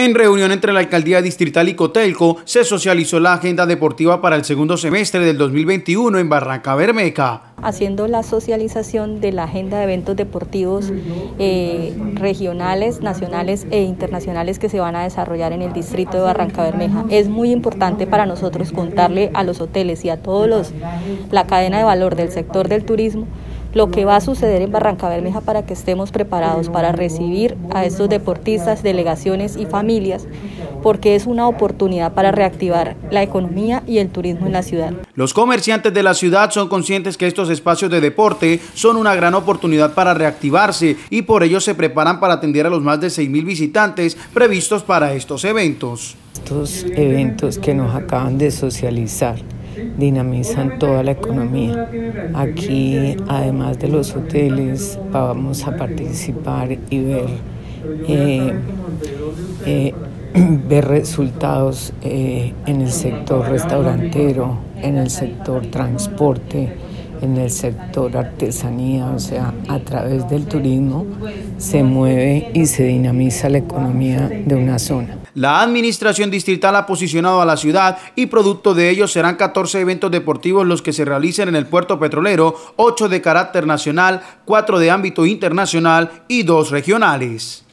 En reunión entre la Alcaldía Distrital y Cotelco, se socializó la agenda deportiva para el segundo semestre del 2021 en Barranca Bermeja. Haciendo la socialización de la agenda de eventos deportivos eh, regionales, nacionales e internacionales que se van a desarrollar en el distrito de Barranca Bermeja. Es muy importante para nosotros contarle a los hoteles y a todos los, la cadena de valor del sector del turismo lo que va a suceder en Barranca Bermeja para que estemos preparados para recibir a estos deportistas, delegaciones y familias, porque es una oportunidad para reactivar la economía y el turismo en la ciudad. Los comerciantes de la ciudad son conscientes que estos espacios de deporte son una gran oportunidad para reactivarse y por ello se preparan para atender a los más de 6.000 visitantes previstos para estos eventos. Estos eventos que nos acaban de socializar dinamizan toda la economía. Aquí, además de los hoteles, vamos a participar y ver, eh, eh, ver resultados eh, en el sector restaurantero, en el sector transporte, en el sector artesanía, o sea, a través del turismo se mueve y se dinamiza la economía de una zona. La administración distrital ha posicionado a la ciudad y producto de ello serán 14 eventos deportivos los que se realicen en el puerto petrolero, 8 de carácter nacional, 4 de ámbito internacional y 2 regionales.